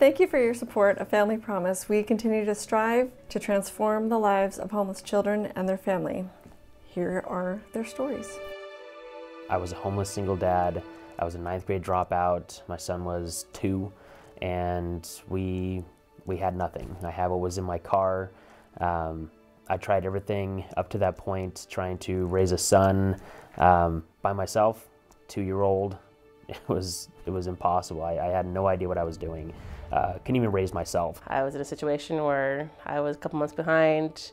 Thank you for your support of Family Promise. We continue to strive to transform the lives of homeless children and their family. Here are their stories. I was a homeless single dad. I was a ninth grade dropout. My son was two, and we we had nothing. I had what was in my car. Um, I tried everything up to that point, trying to raise a son um, by myself, two-year-old. It was it was impossible. I, I, had no idea what I was doing. Uh, couldn't even raise myself. I was in a situation where I was a couple months behind,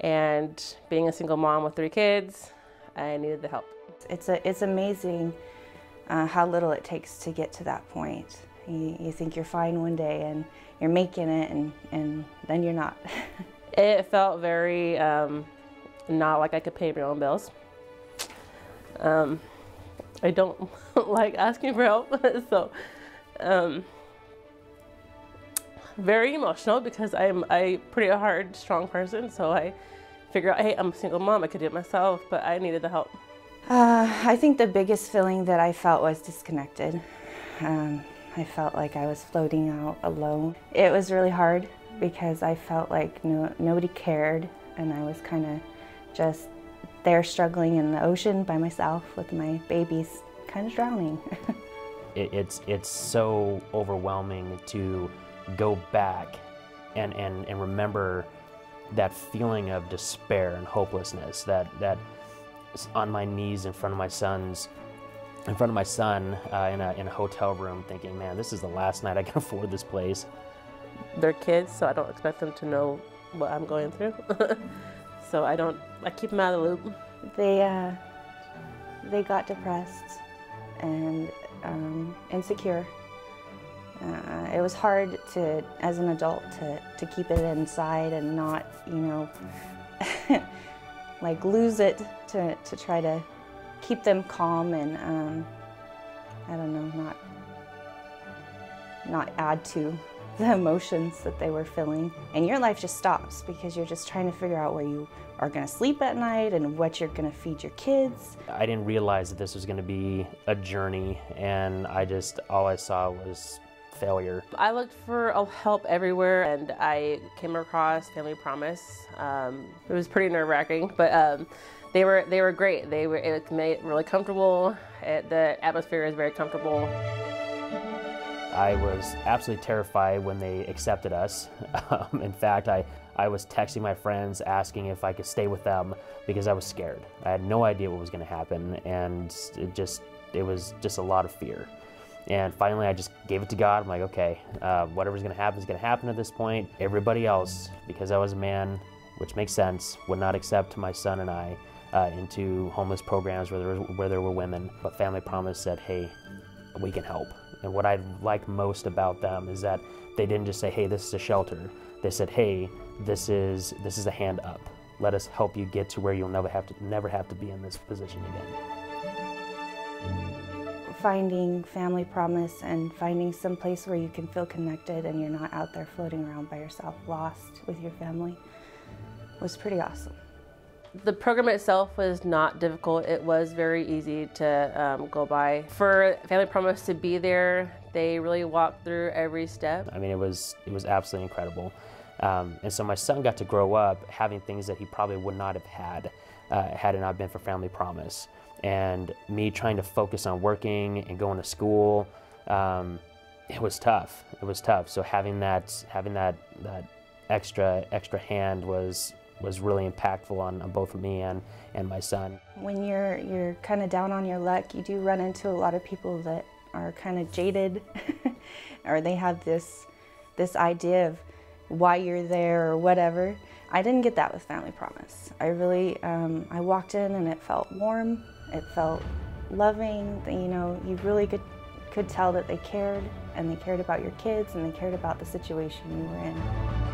and being a single mom with three kids, I needed the help. It's a, it's amazing uh, how little it takes to get to that point. You, you think you're fine one day and you're making it, and, and then you're not. It felt very um, not like I could pay my own bills. Um, I don't like asking for help, so um, very emotional because I'm a pretty hard, strong person. So I figure out, hey, I'm a single mom. I could do it myself, but I needed the help. Uh, I think the biggest feeling that I felt was disconnected. Um, I felt like I was floating out alone. It was really hard because I felt like no, nobody cared and I was kind of just there struggling in the ocean by myself with my babies kind of drowning. it, it's, it's so overwhelming to go back and, and, and remember that feeling of despair and hopelessness that, that on my knees in front of my son's in front of my son uh, in, a, in a hotel room thinking, man, this is the last night I can afford this place they're kids, so I don't expect them to know what I'm going through. so I don't, I keep them out of the loop. They, uh, they got depressed and um, insecure. Uh, it was hard to, as an adult, to, to keep it inside and not, you know, like lose it to, to try to keep them calm and, um, I don't know, not, not add to the emotions that they were feeling. And your life just stops because you're just trying to figure out where you are going to sleep at night and what you're going to feed your kids. I didn't realize that this was going to be a journey and I just, all I saw was failure. I looked for help everywhere and I came across Family Promise. Um, it was pretty nerve wracking, but um, they were they were great. They were it made it really comfortable. It, the atmosphere is very comfortable. I was absolutely terrified when they accepted us. Um, in fact, I, I was texting my friends asking if I could stay with them because I was scared. I had no idea what was going to happen, and it just it was just a lot of fear. And finally, I just gave it to God. I'm like, okay, uh, whatever's going to happen is going to happen at this point. Everybody else, because I was a man, which makes sense, would not accept my son and I uh, into homeless programs where there, where there were women. But Family Promise said, hey, we can help. And what I like most about them is that they didn't just say, hey, this is a shelter. They said, hey, this is, this is a hand up. Let us help you get to where you'll never have to, never have to be in this position again. Finding family promise and finding some place where you can feel connected and you're not out there floating around by yourself, lost with your family, was pretty awesome. The program itself was not difficult. It was very easy to um, go by. For Family Promise to be there, they really walked through every step. I mean, it was, it was absolutely incredible. Um, and so my son got to grow up having things that he probably would not have had uh, had it not been for Family Promise. And me trying to focus on working and going to school, um, it was tough. It was tough. So having that, having that, that extra, extra hand was, was really impactful on, on both me and, and my son. When you're, you're kind of down on your luck, you do run into a lot of people that are kind of jaded or they have this, this idea of why you're there or whatever. I didn't get that with Family Promise. I really, um, I walked in and it felt warm, it felt loving, you know, you really could, could tell that they cared and they cared about your kids and they cared about the situation you were in.